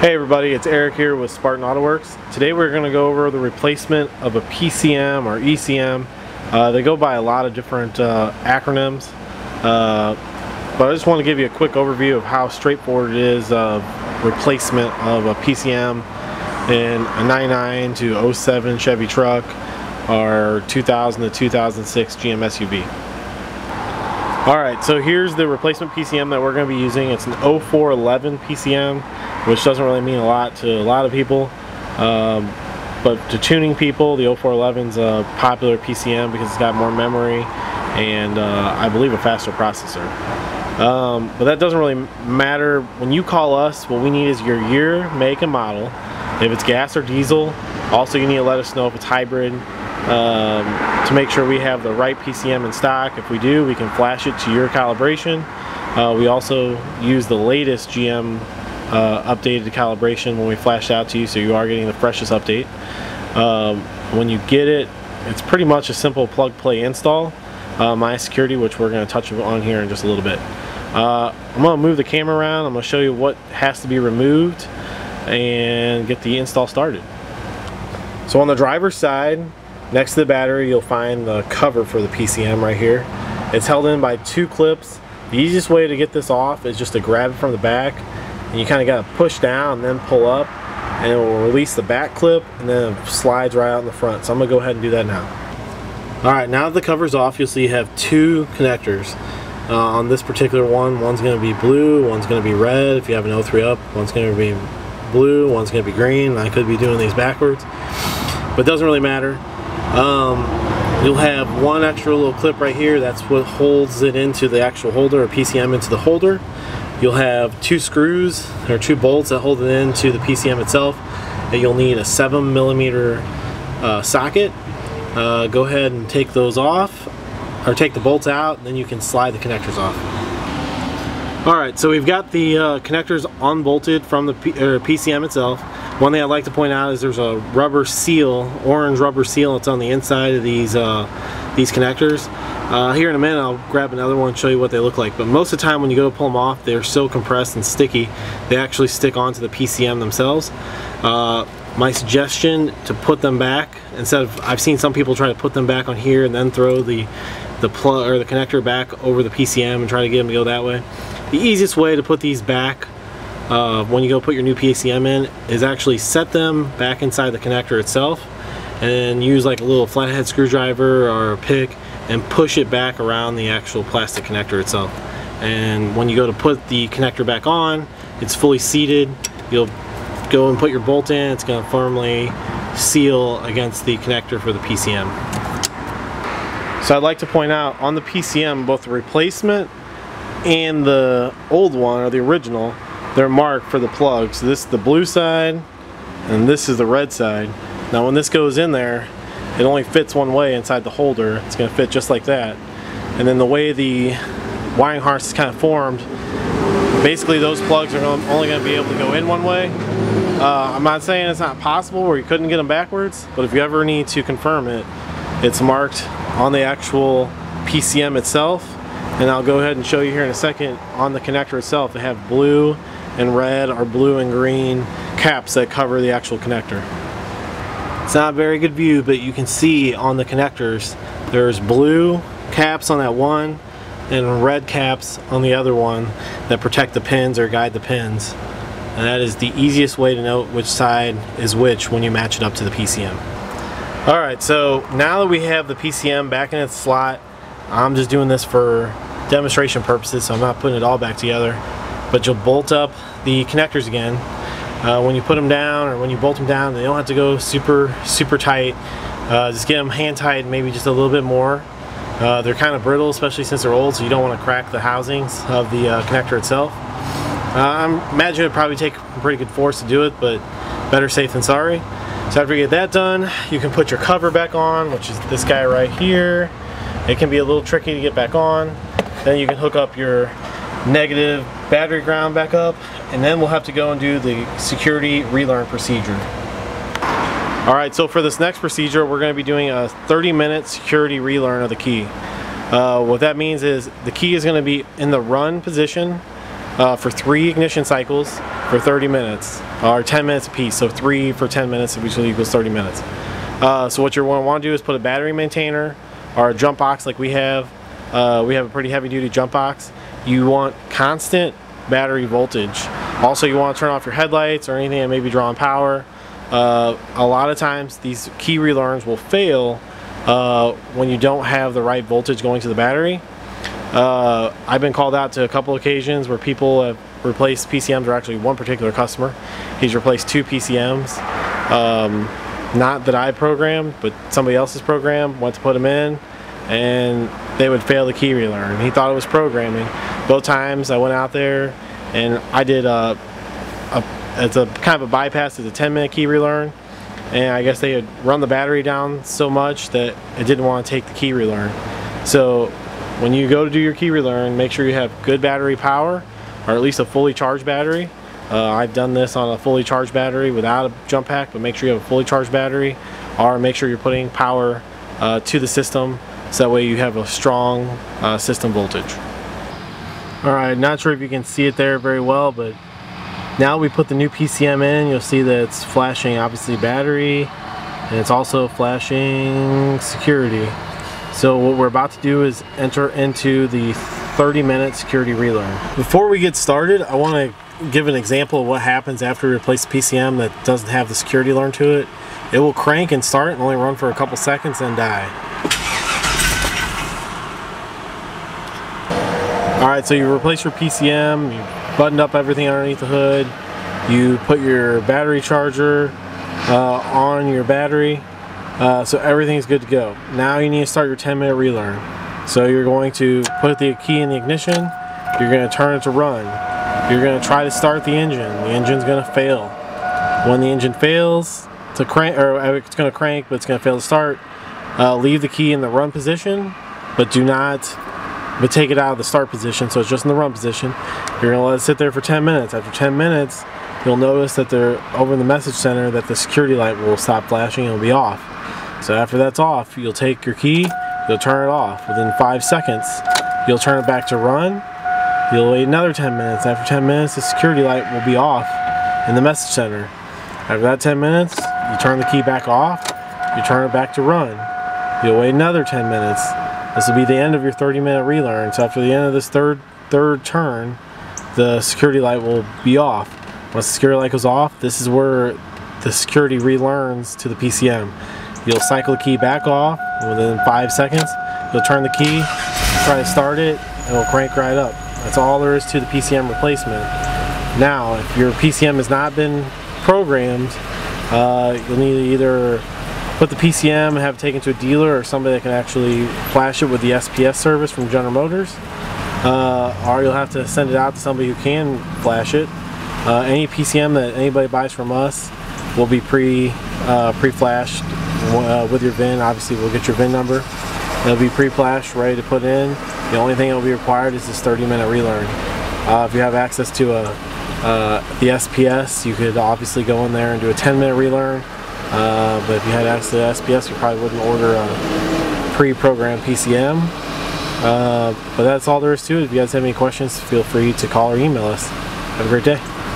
Hey everybody, it's Eric here with Spartan Autoworx. Today we're going to go over the replacement of a PCM or ECM. Uh, they go by a lot of different uh, acronyms, uh, but I just want to give you a quick overview of how straightforward it is of replacement of a PCM in a 99 to 07 Chevy truck or 2000 to 2006 GM SUV. Alright, so here's the replacement PCM that we're going to be using. It's an 0411 PCM, which doesn't really mean a lot to a lot of people. Um, but to tuning people, the 0411 is a popular PCM because it's got more memory and uh, I believe a faster processor. Um, but that doesn't really matter. When you call us, what we need is your year, make, and model. If it's gas or diesel, also you need to let us know if it's hybrid um, to make sure we have the right PCM in stock. If we do, we can flash it to your calibration. Uh, we also use the latest GM uh, updated calibration when we flash out to you, so you are getting the freshest update. Um, when you get it, it's pretty much a simple plug play install. Uh, my security, which we're going to touch on here in just a little bit. Uh, I'm going to move the camera around. I'm going to show you what has to be removed and get the install started. So on the driver's side, Next to the battery, you'll find the cover for the PCM right here. It's held in by two clips. The easiest way to get this off is just to grab it from the back and you kind of got to push down and then pull up and it will release the back clip and then it slides right out in the front. So I'm to go ahead and do that now. Alright, now that the cover's off, you'll see you have two connectors. Uh, on this particular one, one's to be blue, one's to be red if you have an O3 up, one's to be blue, one's to be green. I could be doing these backwards, but it doesn't really matter. Um, you'll have one extra little clip right here that's what holds it into the actual holder or PCM into the holder you'll have two screws or two bolts that hold it into the PCM itself and you'll need a 7 millimeter uh, socket. Uh, go ahead and take those off or take the bolts out and then you can slide the connectors off. Alright so we've got the uh, connectors unbolted from the P PCM itself. One thing I'd like to point out is there's a rubber seal, orange rubber seal that's on the inside of these uh, these connectors. Uh, here in a minute I'll grab another one and show you what they look like but most of the time when you go to pull them off they're so compressed and sticky they actually stick onto the PCM themselves. Uh, my suggestion to put them back instead of I've seen some people try to put them back on here and then throw the the plug or the connector back over the PCM and try to get them to go that way. The easiest way to put these back uh, when you go put your new PCM in is actually set them back inside the connector itself and use like a little flathead screwdriver or a pick and push it back around the actual plastic connector itself and when you go to put the connector back on it's fully seated you'll go and put your bolt in it's going to firmly seal against the connector for the PCM so I'd like to point out on the PCM both the replacement and the old one or the original they're marked for the plug. So this is the blue side and this is the red side. Now when this goes in there, it only fits one way inside the holder. It's going to fit just like that. And then the way the wiring harness is kind of formed, basically those plugs are only going to be able to go in one way. Uh, I'm not saying it's not possible or you couldn't get them backwards, but if you ever need to confirm it, it's marked on the actual PCM itself. And I'll go ahead and show you here in a second on the connector itself. They have blue and red or blue and green caps that cover the actual connector. It's not a very good view, but you can see on the connectors, there's blue caps on that one and red caps on the other one that protect the pins or guide the pins. And that is the easiest way to know which side is which when you match it up to the PCM. Alright, so now that we have the PCM back in its slot, I'm just doing this for demonstration purposes, so I'm not putting it all back together but you'll bolt up the connectors again uh, when you put them down or when you bolt them down they don't have to go super super tight. Uh, just get them hand tight maybe just a little bit more. Uh, they're kind of brittle especially since they're old so you don't want to crack the housings of the uh, connector itself. Uh, I imagine it would probably take pretty good force to do it but better safe than sorry. So after you get that done you can put your cover back on which is this guy right here. It can be a little tricky to get back on. Then you can hook up your negative battery ground back up and then we'll have to go and do the security relearn procedure. Alright, so for this next procedure we're going to be doing a 30 minute security relearn of the key. Uh, what that means is the key is going to be in the run position uh, for three ignition cycles for 30 minutes, or 10 minutes apiece. So three for 10 minutes, which equals 30 minutes. Uh, so what you're going to want to do is put a battery maintainer or a jump box like we have. Uh, we have a pretty heavy duty jump box. You want constant battery voltage. Also, you want to turn off your headlights or anything that may be drawing power. Uh, a lot of times these key relearns will fail uh, when you don't have the right voltage going to the battery. Uh, I've been called out to a couple occasions where people have replaced PCMs, or actually one particular customer. He's replaced two PCMs. Um, not that I programmed, but somebody else's program went to put them in and they would fail the key relearn. He thought it was programming. Both times I went out there and I did a, a it's a kind of a bypass, it's a 10 minute key relearn and I guess they had run the battery down so much that it didn't want to take the key relearn. So when you go to do your key relearn, make sure you have good battery power or at least a fully charged battery. Uh, I've done this on a fully charged battery without a jump pack, but make sure you have a fully charged battery or make sure you're putting power uh, to the system so that way you have a strong uh, system voltage. Alright, not sure if you can see it there very well, but now we put the new PCM in, you'll see that it's flashing obviously battery and it's also flashing security. So what we're about to do is enter into the 30 minute security relearn. Before we get started, I want to give an example of what happens after we replace the PCM that doesn't have the security learn to it. It will crank and start and only run for a couple seconds and die. Alright, so you replace your PCM, you buttoned up everything underneath the hood, you put your battery charger uh, on your battery, uh, so everything's good to go. Now you need to start your 10 minute relearn. So you're going to put the key in the ignition, you're going to turn it to run. You're going to try to start the engine. The engine's going to fail. When the engine fails to crank, or uh, it's going to crank, but it's going to fail to start, uh, leave the key in the run position, but do not, but take it out of the start position, so it's just in the run position. You're to let it sit there for 10 minutes. After 10 minutes, you'll notice that they're over in the message center that the security light will stop flashing and it'll be off. So after that's off, you'll take your key, you'll turn it off. Within five seconds, you'll turn it back to run. You'll wait another 10 minutes. After 10 minutes, the security light will be off in the message center. After that 10 minutes, you turn the key back off, you turn it back to run. You'll wait another 10 minutes. This will be the end of your 30 minute relearn. So after the end of this third third turn, the security light will be off. Once the security light goes off, this is where the security relearns to the PCM. You'll cycle the key back off, within five seconds, you'll turn the key, try to start it, and it'll crank right up. That's all there is to the PCM replacement. Now, if your PCM has not been programmed, uh, you'll need to either put the PCM and have it taken to a dealer or somebody that can actually flash it with the SPS service from General Motors. Uh, or you'll have to send it out to somebody who can flash it. Uh, any PCM that anybody buys from us will be pre uh, pre-flashed uh, with your VIN. Obviously, we'll get your VIN number. It'll be pre-flashed, ready to put in. The only thing that will be required is this 30-minute relearn. Uh, if you have access to a uh, the SPS, you could obviously go in there and do a 10-minute relearn. Uh, but if you had access to SPS, you probably wouldn't order a pre-programmed PCM. Uh, but that's all there is to it. If you guys have any questions, feel free to call or email us. Have a great day.